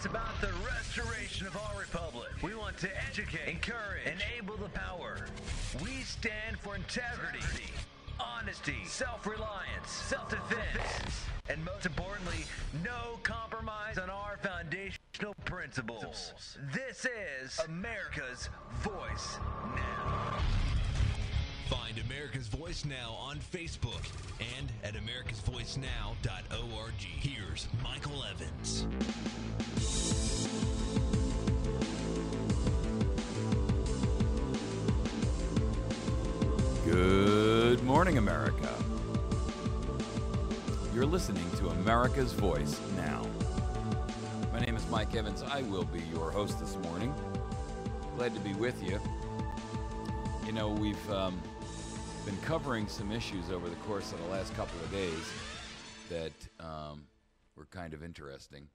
It's about the restoration of our republic. We want to educate, encourage, enable the power. We stand for integrity, honesty, self-reliance, self-defense, and most importantly, no compromise on our foundational principles. This is America's Voice Now. Find America's Voice Now on Facebook and at americasvoicenow.org. Here's Michael Evans. Good morning, America. You're listening to America's Voice now. My name is Mike Evans. I will be your host this morning. Glad to be with you. You know, we've um, been covering some issues over the course of the last couple of days that um, were kind of interesting,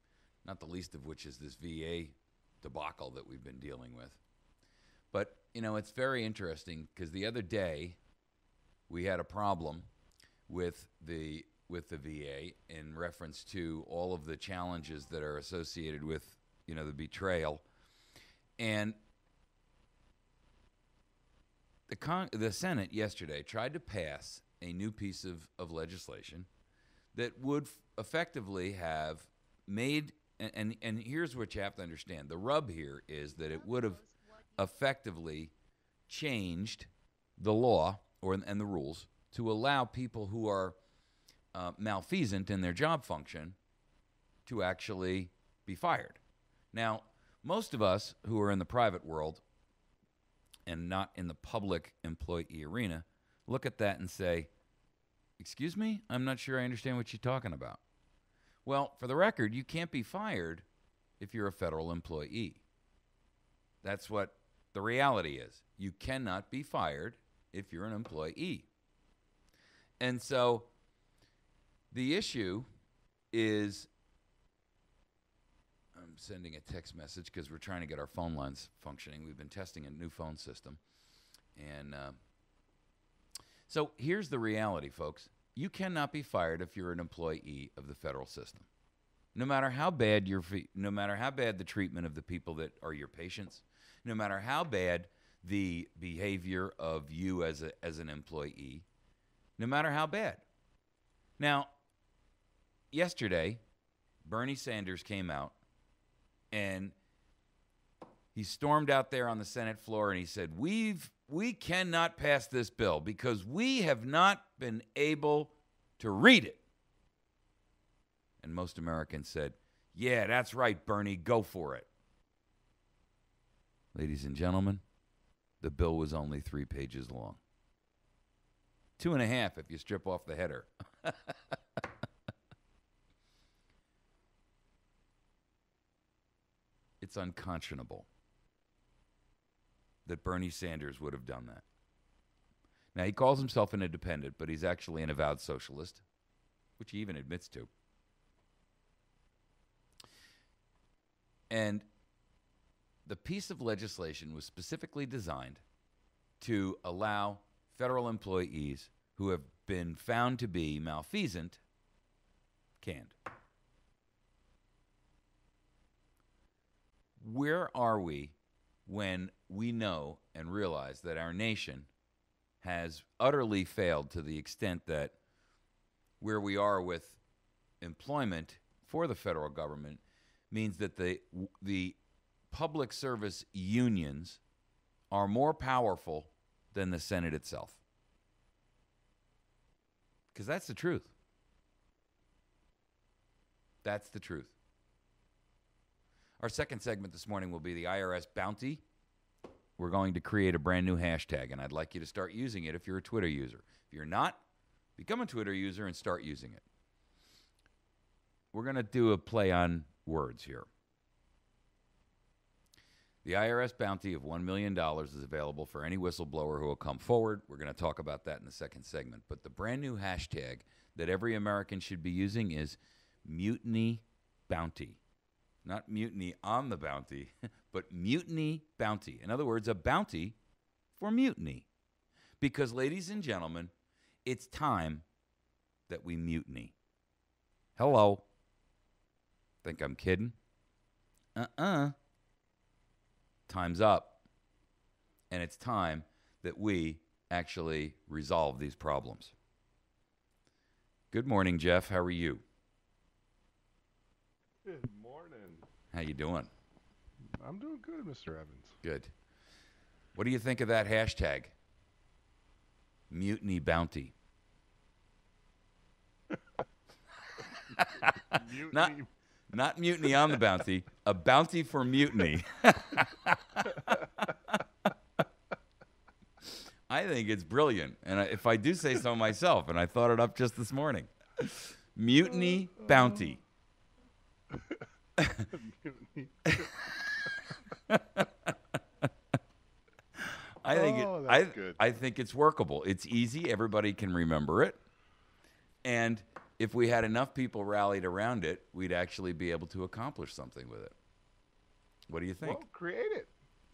not the least of which is this VA debacle that we've been dealing with. But, you know, it's very interesting because the other day we had a problem with the with the VA in reference to all of the challenges that are associated with, you know, the betrayal. And the the Senate yesterday tried to pass a new piece of, of legislation that would f- effectively have made and, and and here's what you have to understand. The rub here is that it would have effectively changed the law or and the rules to allow people who are uh, malfeasant in their job function to actually be fired. Now, most of us who are in the private world and not in the public employee arena look at that and say, Excuse me? I'm not sure I understand what you're talking about. Well, for the record, you can't be fired if you're a federal employee. That's what the reality is. You cannot be fired if you're an employee. And so the issue is sending a text message because we're trying to get our phone lines functioning. We've been testing a new phone system. And uh, so here's the reality, folks. You cannot be fired if you're an employee of the federal system. No matter how bad your no matter how bad the treatment of the people that are your patients, no matter how bad the behavior of you as a as an employee, no matter how bad. Now, yesterday, Bernie Sanders came out and he stormed out there on the Senate floor and he said, "We've we cannot pass this bill because we have not been able to read it." And most Americans said, "Yeah, that's right, Bernie, go for it." Ladies and gentlemen, the bill was only 3 pages long. Two and a half if you strip off the header. it's unconscionable that Bernie Sanders would have done that. Now, he calls himself an independent, but he's actually an avowed socialist, which he even admits to. And the piece of legislation was specifically designed to allow federal employees who have been found to be malfeasant canned. Where are we when we know and realize that our nation has utterly failed to the extent that where we are with employment for the federal government means that the the public service unions are more powerful than the Senate itself. Because that's the truth. That's the truth. Our second segment this morning will be the IRS bounty. We're going to create a brand new hashtag, and I'd like you to start using it if you're a Twitter user. If you're not, become a Twitter user and start using it. We're going to do a play on words here. The IRS bounty of $1 million is available for any whistleblower who will come forward. We're going to talk about that in the second segment. But the brand new hashtag that every American should be using is Mutiny Bounty. Not mutiny on the bounty, but Mutiny Bounty. In other words, a bounty for mutiny. Because, ladies and gentlemen, it's time that we mutiny. Hello. Think I'm kidding? uh uh Time's up. And it's time that we actually resolve these problems. Good morning, Jeff. How are you? Good. How you doing? I'm doing good, Mr. Evans. Good. What do you think of that hashtag? Mutiny Bounty. Mutiny. Not, not mutiny on the bounty, a bounty for mutiny. I think it's brilliant. And I, if I do say so myself, and I thought it up just this morning Mutiny uh, Bounty. I think Oh, it, that's I, good. I think it's workable. It's easy. Everybody can remember it. And if we had enough people rallied around it, we'd actually be able to accomplish something with it. What do you think? Well, create it.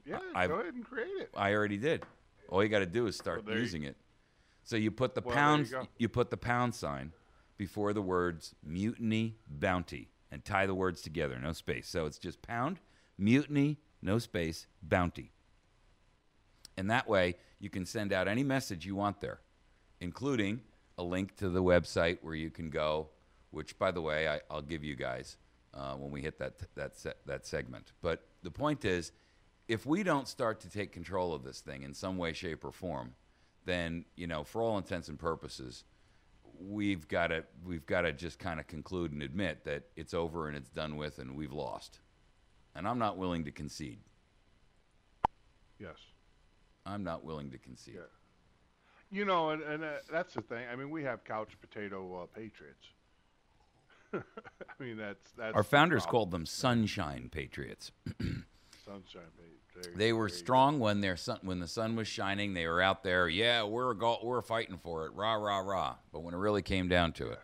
Yeah, I've- go ahead and create it. I already did. All you got to do is start Well, there you- using it. So you put the Well, there you pound you put the pound sign before the words mutiny bounty and tie the words together, no space. So it's just pound mutiny no space bounty. And that way you can send out any message you want there, including a link to the website where you can go, which by the way I, I'll give you guys uh, when we hit that that se- that segment. But the point is, if we don't start to take control of this thing in some way, shape, or form, then you know, for all intents and purposes, we've got to we've got to just kind of conclude and admit that it's over and it's done with, and we've lost. And I'm not willing to concede. Yes. I'm not willing to concede. Yeah. You know, and, and uh, that's the thing. I mean, we have couch potato uh, patriots. I mean, that's that's Our founders called them Sunshine Patriots. sunshine. Pa- there- They were strong when their sun, when the sun was shining. They were out there. Yeah, we're go- we're fighting for it. Rah rah rah. But when it really came down to it,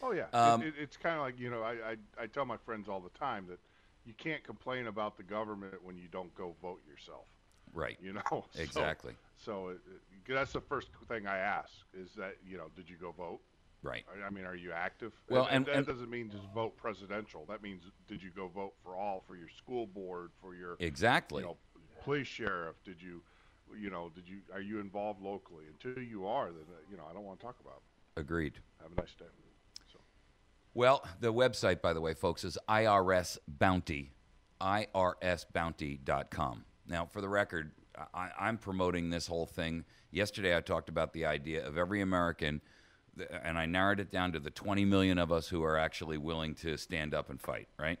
Oh yeah, Um, it, it's kind of like you know, I, I I tell my friends all the time that you can't complain about the government when you don't go vote yourself. right? You know So- Exactly. So, it, it, that's the first thing I ask is that you know, did you go vote? Right. I- mean, are you active? Well, and, and- that and- doesn't mean just vote presidential. That means did you go vote for all for your school board, for your Exactly. you know, police sheriff? Did you, you know, did you are you involved locally? Until you are, then you know, I don't want to talk about. it. Agreed. Have a nice day. So, Well, the website, by the way, folks, is IRS Bounty, IRSBounty.com. Now, for the record, I, I'm promoting this whole thing. Yesterday, I talked about the idea of every American, and I narrowed it down to the 20 million of us who are actually willing to stand up and fight, right?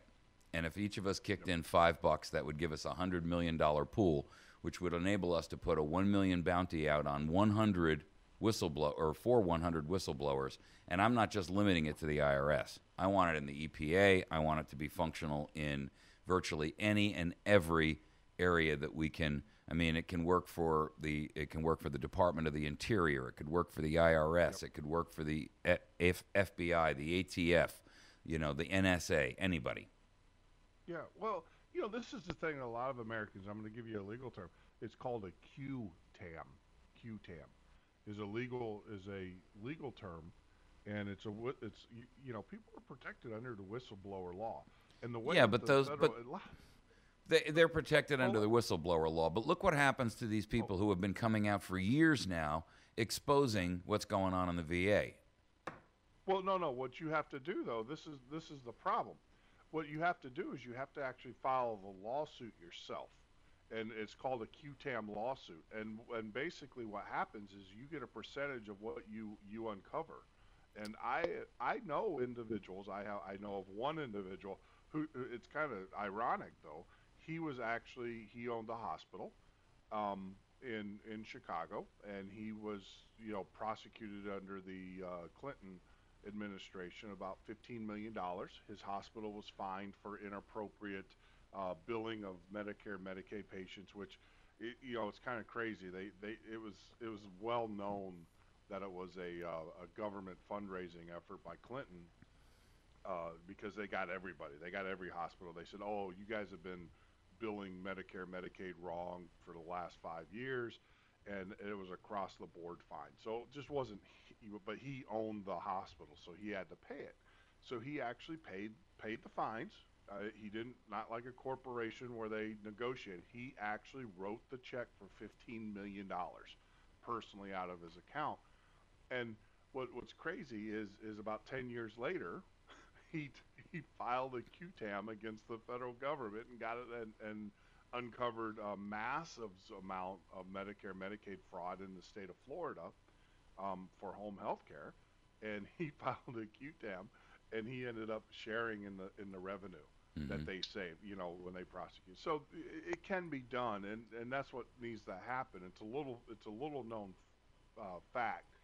And if each of us kicked in five bucks, that would give us a $100 million pool, which would enable us to put a 1 million bounty out on 100 whistleblower or for 100 whistleblowers. And I'm not just limiting it to the IRS. I want it in the EPA. I want it to be functional in virtually any and every area that we can. I mean, it can work for the it can work for the Department of the Interior. It could work for the IRS. It could work for the eh, F- F- FBI, the ATF, you know, the NSA, anybody. yeah. Well, you know, this is the thing. A lot of Americans. I'm going to give you a legal term. It's called a Q-TAM. Q-TAM is a legal is a legal term, and it's a it's you, you know people are protected under the whistleblower law. And the way Yeah, but those- federal, but- They, they're protected under Oh. the whistleblower law. But look what happens to these people oh. who have been coming out for years now, exposing what's going on in the VA. Well, no, no. What you have to do though, this is this is the problem. What you have to do is you have to actually file the lawsuit yourself, and it's called a QTAM lawsuit. And and basically what happens is you get a percentage of what you you uncover. And I I know individuals. I have I know of one individual who it's kind of ironic though. He was actually he owned a hospital. Um, in in Chicago, and he was you know prosecuted under the uh, Clinton administration about $15 million. His hospital was fined for inappropriate uh, billing of Medicare, Medicaid patients, which, it, you know, it's kind of crazy. They, they, it was, it was well known that it was a, uh, a government fundraising effort by Clinton uh, because they got everybody. They got every hospital. They said, "Oh, you guys have been billing Medicare, Medicaid wrong for the last five years," and it was across the board fine. So it just wasn't. But he owned the hospital, so he had to pay it. So he actually paid paid the fines, Uh, he didn't not like a corporation where they negotiate. He actually wrote the check for fifteen million dollars personally out of his account. And what what's crazy is is about ten years later, he he filed a QTAM against the federal government and got it and, and uncovered a massive amount of Medicare Medicaid fraud in the state of Florida um, for home health care, and he filed a QTAM, and he ended up sharing in the in the revenue that they save, you know, when they prosecute. So it, it can be done, and and that's what needs to happen. It's a little it's a little known uh, fact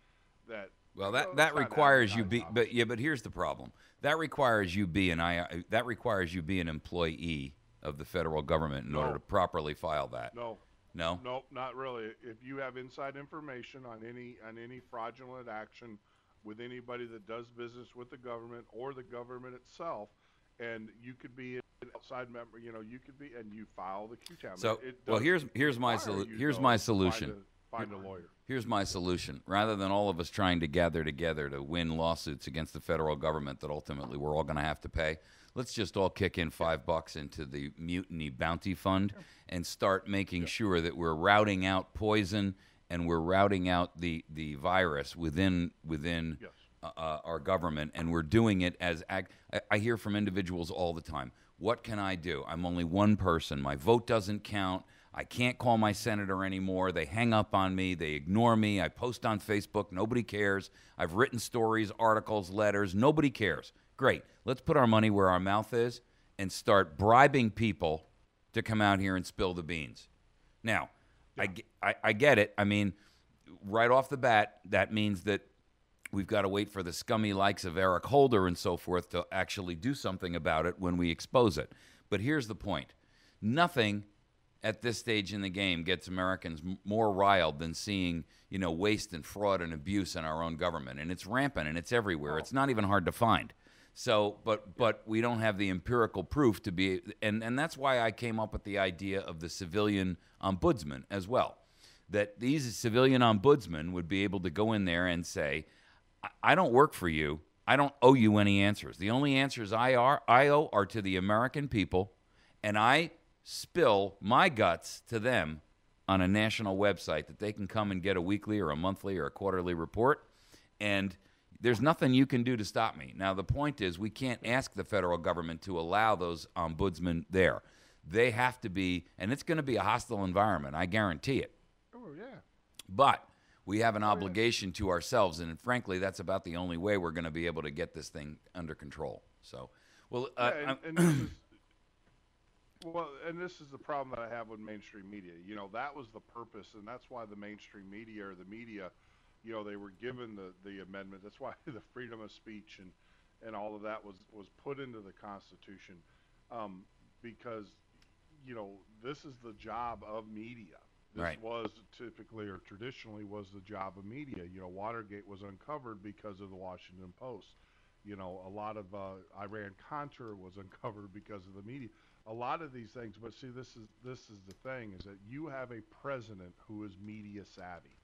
that Well, that know, that requires you be, but yeah, but here's the problem. That requires you be an I. That requires you be an employee of the federal government in order to properly file that. no. No. Nope, not really. If you have inside information on any on any fraudulent action with anybody that does business with the government or the government itself, and you could be an outside member, you know, you could be, and you file the QTAM. So, It well, here's here's my solu- here's my solution. Find a, lawyer. Here's my solution. Rather than all of us trying to gather together to win lawsuits against the federal government that ultimately we're all going to have to pay, let's just all kick in five bucks into the mutiny bounty fund and start making sure that we're routing out poison and we're routing out the, the virus within within Yes. uh, uh, our government, and we're doing it as ag- I, I hear from individuals all the time. What can I do? I'm only one person. My vote doesn't count. I can't call my senator anymore. They hang up on me. They ignore me. I post on Facebook. Nobody cares. I've written stories, articles, letters. Nobody cares. Great. Let's put our money where our mouth is and start bribing people to come out here and spill the beans. Now, I, I, I get it. I mean, right off the bat, that means that we've got to wait for the scummy likes of Eric Holder and so forth to actually do something about it when we expose it. But here's the point nothing at this stage in the game gets Americans more riled than seeing, you know, waste and fraud and abuse in our own government. And it's rampant and it's everywhere. It's not even hard to find. So, but but we don't have the empirical proof to be, and and that's why I came up with the idea of the civilian ombudsman as well. That these civilian ombudsmen would be able to go in there and say, I- I don't work for you. I don't owe you any answers. The only answers I are I owe are to the American people, and I spill my guts to them on a national website that they can come and get a weekly or a monthly or a quarterly report. And there's nothing you can do to stop me. Now, the point is, we can't ask the federal government to allow those ombudsmen there. They have to be, and it's going to be a hostile environment, I guarantee it. Oh yeah. But we have an obligation to ourselves, and frankly, that's about the only way we're going to be able to get this thing under control. So, well, uh, Yeah, I'm- and, and well, and this is the problem that I have with mainstream media. You know, that was the purpose, and that's why the mainstream media or the media, you know, they were given the, the amendment. That's why the freedom of speech and, and all of that was, was put into the Constitution, um, because, you know, this is the job of media. This Right. was typically or traditionally was the job of media. You know, Watergate was uncovered because of the Washington Post you know, a lot of uh, Iran Contra was uncovered because of the media. A lot of these things, but see, this is this is the thing: is that you have a president who is media savvy.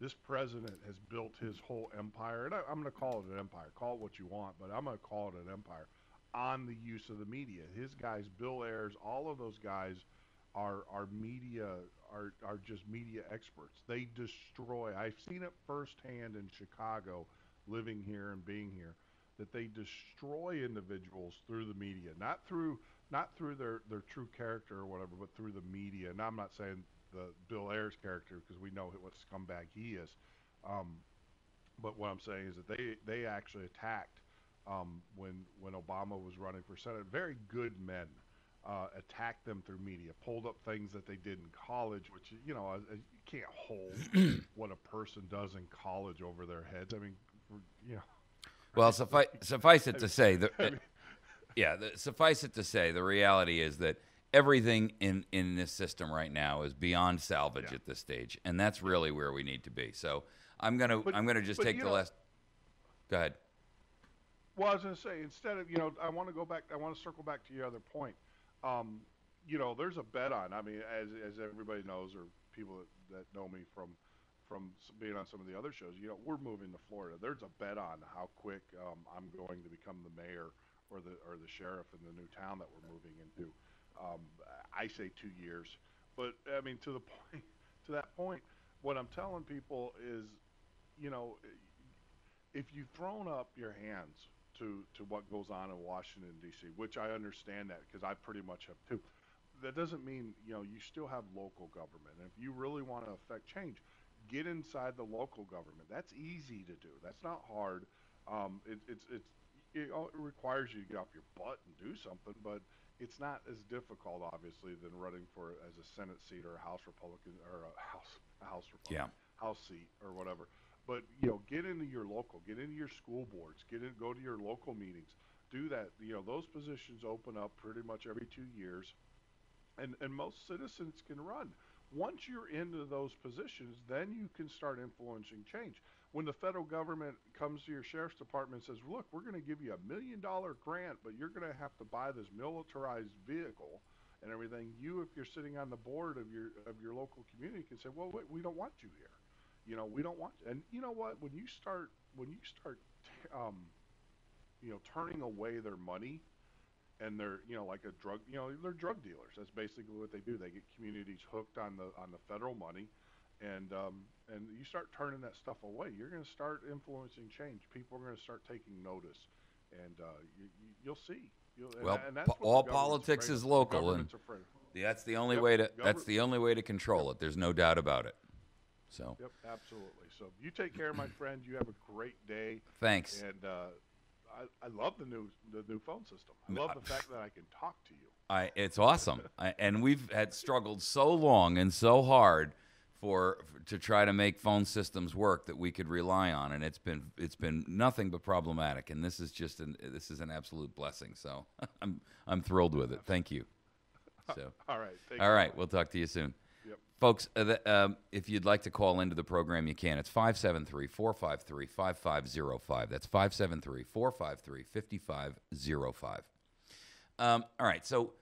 This president has built his whole empire, and I, I'm going to call it an empire. Call it what you want, but I'm going to call it an empire on the use of the media. His guys, Bill Ayers, all of those guys are are media are are just media experts. They destroy. I've seen it firsthand in Chicago, living here and being here that they destroy individuals through the media, not through not through their, their true character or whatever, but through the media. And I'm not saying the Bill Ayers character because we know what scumbag he is. Um, but what I'm saying is that they they actually attacked um, when when Obama was running for Senate. Very good men uh, attacked them through media, pulled up things that they did in college, which you know uh, you can't hold what a person does in college over their heads. I mean, for, you know. Well, suffice, suffice it to say, uh, yeah, the, suffice it to say, the reality is that everything in, in this system right now is beyond salvage Yeah. at this stage, and that's really where we need to be. So I'm gonna But- I'm gonna just take the know- last. Go ahead. Well, I was going to say instead of you know, I want to go back. I want to circle back to your other point. Um, you know, there's a bet on. I mean, as as everybody knows, or people that, that know me from from being on some of the other shows, you know, we're moving to Florida. There's a bet on how quick um, I'm going to become the mayor or the or the sheriff in the new town that we're moving into. Um, I say two years, but I mean to the point to that point, what I'm telling people is, you know, if you've thrown up your hands to to what goes on in Washington D.C., which I understand that because I pretty much have too. That doesn't mean you know you still have local government. And if you really want to affect change, get inside the local government. That's easy to do. That's not hard. Um, it, it's it's it, it requires you to get off your butt and do something, but it's not as difficult, obviously, than running for as a Senate seat or a House Republican or a House a House Republican, Yeah. House seat or whatever. But you know, get into your local, get into your school boards, get in, go to your local meetings. Do that. You know, those positions open up pretty much every two years, and and most citizens can run. Once you're into those positions, then you can start influencing change. When the federal government comes to your sheriff's department and says, "Look, we're going to give you a million dollar grant, but you're going to have to buy this militarized vehicle and everything," you, if you're sitting on the board of your of your local community, can say, "Well, wait, we don't want you here." You know, we don't want. And you know what? When you start when you start, um, you know, turning away their money and they're you know like a drug you know they're drug dealers that's basically what they do they get communities hooked on the on the federal money and um, and you start turning that stuff away you're going to start influencing change people are going to start taking notice and uh, you, you'll see you'll, Well, and that's po- all politics is local, and- government's afraid of. That's the only Yep, way to. That's the only way to control it. There's no doubt about it. So Yep, absolutely. So you take care, my friend. You have a great day. thanks. And uh, I, I love the new the new phone system. I love the fact that I can talk to you. I, it's awesome, I, and we've had struggled so long and so hard for, to try to make phone systems work that we could rely on, and it's been it's been nothing but problematic. And this is just an this is an absolute blessing. So I'm I'm thrilled with it. Thank you. So All right. Thank all you. right, we'll talk to you soon. Yep. Folks, uh, the, um, if you'd like to call into the program, you can. It's 573 453 5505. That's 573 453 5505. Um, all right, so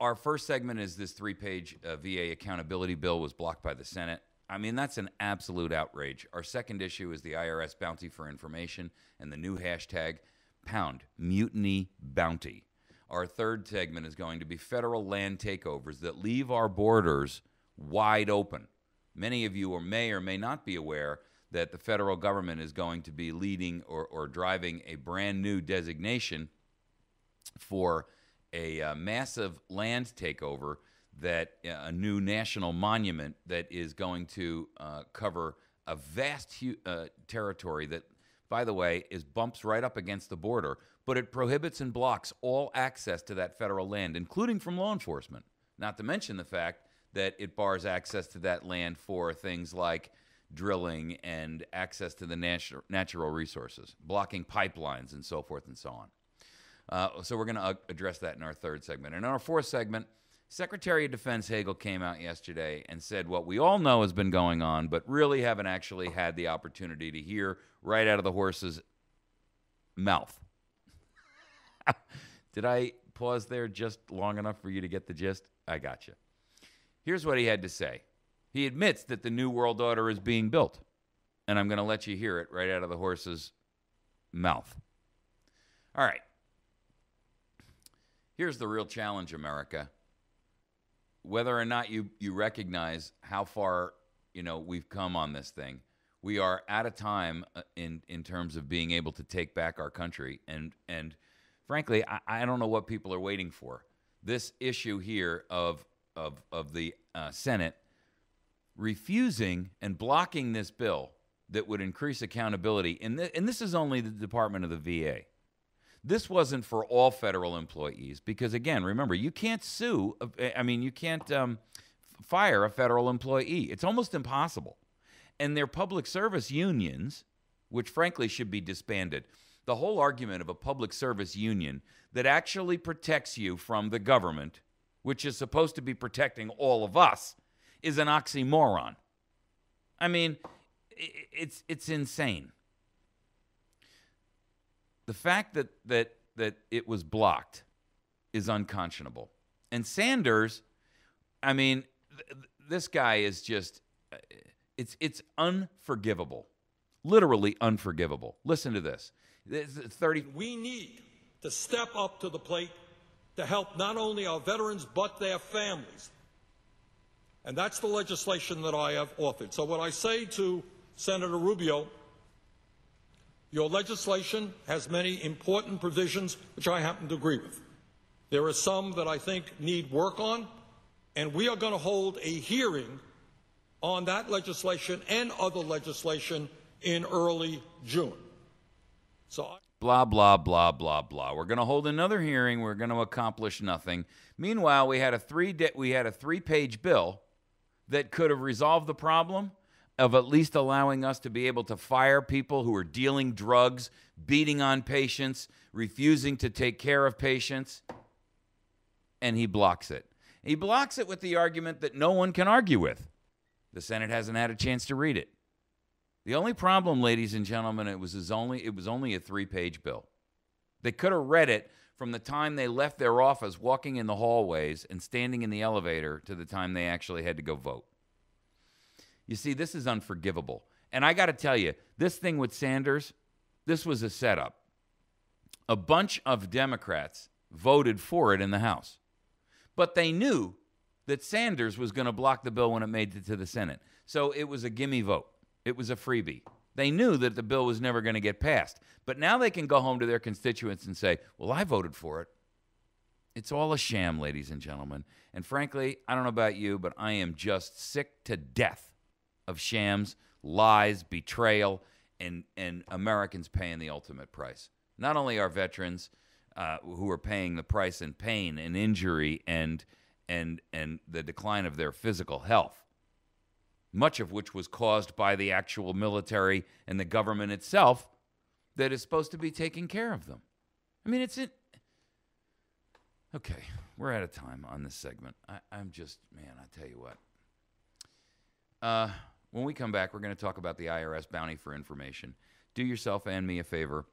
our first segment is this three page uh, VA accountability bill was blocked by the Senate. I mean, that's an absolute outrage. Our second issue is the IRS bounty for information and the new hashtag pound mutiny bounty. Our third segment is going to be federal land takeovers that leave our borders wide open. Many of you or may or may not be aware that the federal government is going to be leading or, or driving a brand new designation for a uh, massive land takeover that uh, a new national monument that is going to uh, cover a vast hu- uh, territory that by the way is bumps right up against the border but it prohibits and blocks all access to that federal land including from law enforcement not to mention the fact that it bars access to that land for things like drilling and access to the natu- natural resources blocking pipelines and so forth and so on uh, so we're going to uh, address that in our third segment. And in our fourth segment, Secretary of Defense Hagel came out yesterday and said what we all know has been going on, but really haven't actually had the opportunity to hear right out of the horse's mouth. Did I pause there just long enough for you to get the gist? I got you. Here's what he had to say. He admits that the New World Order is being built, and I'm going to let you hear it right out of the horse's mouth. All right. Here's the real challenge, America. Whether or not you, you recognize how far you know we've come on this thing, we are at a time uh, in in terms of being able to take back our country, and and frankly, I, I don't know what people are waiting for. This issue here of of of the uh, Senate refusing and blocking this bill that would increase accountability, and, th- and this is only the Department of the VA. This wasn't for all federal employees because, again, remember, you can't sue. I mean, you can't um, fire a federal employee. It's almost impossible. And their public service unions, which frankly should be disbanded, the whole argument of a public service union that actually protects you from the government, which is supposed to be protecting all of us, is an oxymoron. I mean, it's it's insane the fact that that that it was blocked is unconscionable. And Sanders, I mean, th- th- this guy is just uh, it's it's unforgivable. Literally unforgivable. Listen to this. This is 30 We need to step up to the plate to help not only our veterans but their families. And that's the legislation that I have authored. So, what I say to Senator Rubio, your legislation has many important provisions which I happen to agree with. There are some that I think need work on, and we are going to hold a hearing on that legislation and other legislation in early June. So, I- blah blah blah blah blah. We're going to hold another hearing. We're going to accomplish nothing. Meanwhile, we had a three de- we had a three page bill that could have resolved the problem of at least allowing us to be able to fire people who are dealing drugs, beating on patients, refusing to take care of patients, and he blocks it. He blocks it with the argument that no one can argue with. The Senate hasn't had a chance to read it. The only problem, ladies and gentlemen, it was only it was only a three-page bill. They could have read it from the time they left their office, walking in the hallways and standing in the elevator, to the time they actually had to go vote. You see, this is unforgivable. And I got to tell you, this thing with Sanders, this was a setup. A bunch of Democrats voted for it in the House, but they knew that Sanders was going to block the bill when it made it to the Senate. So it was a gimme vote. It was a freebie. They knew that the bill was never going to get passed. But now they can go home to their constituents and say, well, I voted for it. It's all a sham, ladies and gentlemen. And frankly, I don't know about you, but I am just sick to death of shams, lies, betrayal, and, and Americans paying the ultimate price. Not only our veterans uh, who are paying the price in pain and injury and, and, and the decline of their physical health, much of which was caused by the actual military and the government itself that is supposed to be taking care of them. I mean, it's it. Okay, we're out of time on this segment. I, I'm just, man, I tell you what. Uh, when we come back, we're going to talk about the IRS bounty for information. Do yourself and me a favor.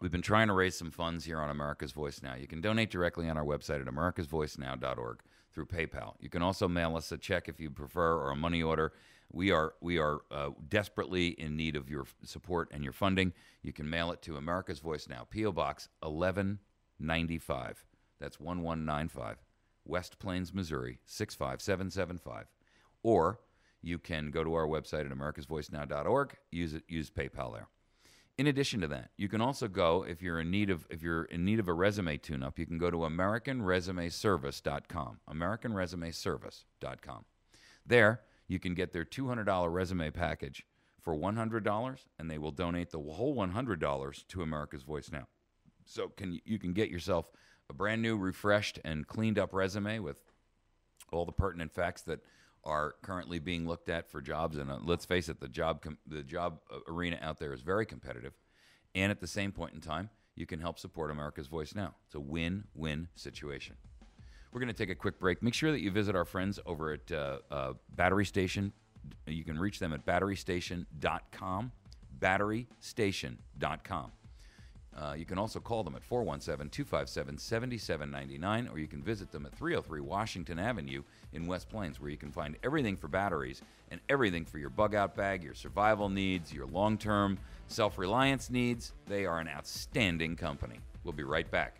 We've been trying to raise some funds here on America's Voice Now. You can donate directly on our website at americasvoicenow.org through PayPal. You can also mail us a check if you prefer or a money order. We are we are uh, desperately in need of your support and your funding. You can mail it to America's Voice Now, PO Box 1195. That's 1195, West Plains, Missouri 65775. Or you can go to our website at americasvoicenow.org. Use it. Use PayPal there. In addition to that, you can also go if you're in need of if you're in need of a resume tune-up, you can go to americanresumeservice.com. americanresumeservice.com. There, you can get their $200 resume package for $100 and they will donate the whole $100 to America's Voice Now. So can you can get yourself a brand new refreshed and cleaned up resume with all the pertinent facts that are currently being looked at for jobs. And uh, let's face it, the job com- the job uh, arena out there is very competitive. And at the same point in time, you can help support America's Voice Now. It's a win-win situation. We're going to take a quick break. Make sure that you visit our friends over at uh, uh, Battery Station. You can reach them at batterystation.com. Batterystation.com. Uh, you can also call them at 417 257 7799, or you can visit them at 303 Washington Avenue in West Plains, where you can find everything for batteries and everything for your bug out bag, your survival needs, your long term self reliance needs. They are an outstanding company. We'll be right back.